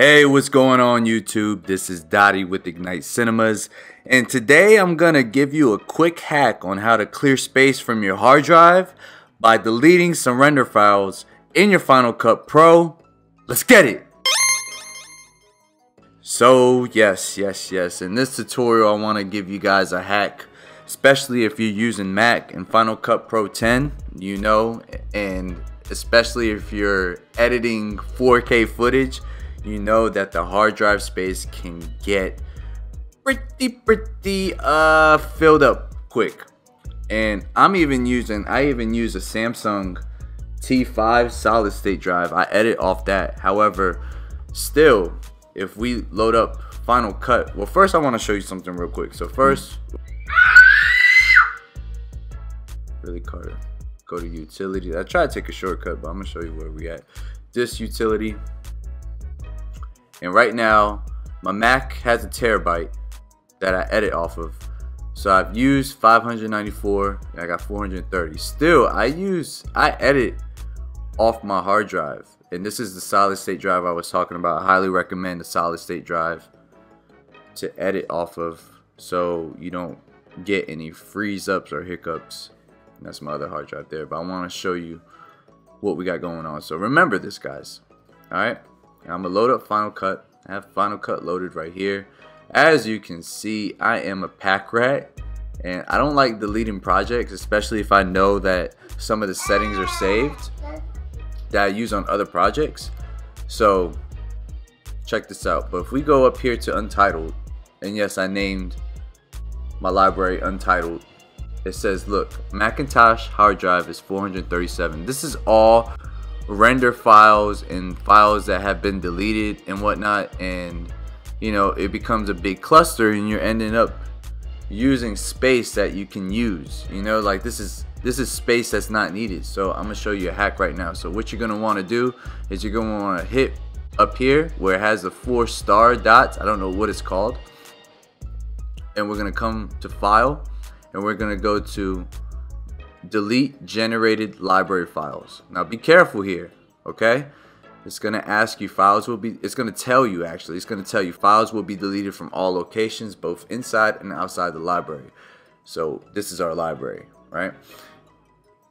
Hey, what's going on YouTube? This is Dottie with Ignite Cinemas, and today I'm gonna give you a quick hack on how to clear space from your hard drive by deleting some render files in your Final Cut Pro. Let's get it! So, yes, yes, yes, in this tutorial I want to give you guys a hack, especially if you're using Mac and Final Cut Pro 10, you know, and especially if you're editing 4K footage, you know that the hard drive space can get pretty pretty uh filled up quick. And i'm even using i even use a samsung t5 solid state drive. I edit off that. However still if we load up final cut well first i want to show you something real quick. So first really carter go to utility. I try to take a shortcut but i'm gonna show you where we at. This utility and right now, my Mac has a terabyte that I edit off of. So I've used 594 and I got 430. Still, I use, I edit off my hard drive. And this is the solid state drive I was talking about. I highly recommend the solid state drive to edit off of so you don't get any freeze ups or hiccups. And that's my other hard drive there. But I want to show you what we got going on. So remember this, guys. All right. I'm gonna load up Final Cut. I have Final Cut loaded right here. As you can see, I am a pack rat and I don't like deleting projects, especially if I know that some of the settings are saved that I use on other projects. So check this out. But if we go up here to Untitled, and yes, I named my library Untitled. It says, look, Macintosh hard drive is 437. This is all render files and files that have been deleted and whatnot and you know it becomes a big cluster and you're ending up using space that you can use you know? Like this is this is space that's not needed. So I'm gonna show you a hack right now. So what you're gonna want to do is you're gonna want to hit up here where it has the four star dots. I don't know what it's called. And we're gonna come to file and we're gonna go to delete generated library files. Now be careful here, okay? It's gonna ask you files will be, it's gonna tell you actually, it's gonna tell you files will be deleted from all locations, both inside and outside the library. So this is our library, right?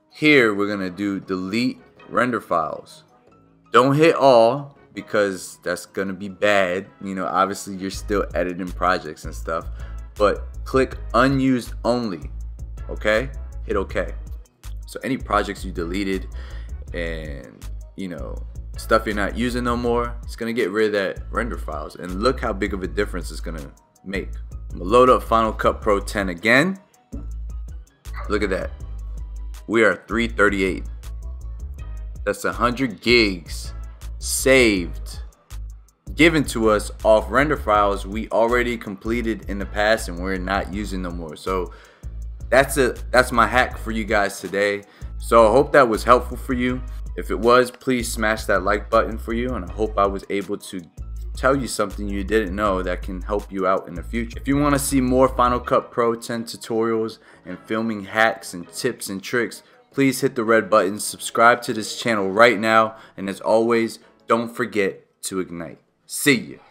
Here we're gonna do delete render files. Don't hit all because that's gonna be bad. You know, obviously you're still editing projects and stuff, but click unused only, okay? Hit OK. So any projects you deleted and you know stuff you're not using no more, it's gonna get rid of that render files. And look how big of a difference it's gonna make. I'm gonna load up Final Cut Pro 10 again. Look at that. We are 338. That's 100 gigs saved given to us off render files we already completed in the past and we're not using no more. So that's it. That's my hack for you guys today. So i hope that was helpful for you. If it was please smash that like button for you and i hope i was able to tell you something you didn't know that can help you out in the future. If you want to see more final cut pro 10 tutorials and filming hacks and tips and tricks please hit the red button. Subscribe to this channel right now. And as always don't forget to ignite. See you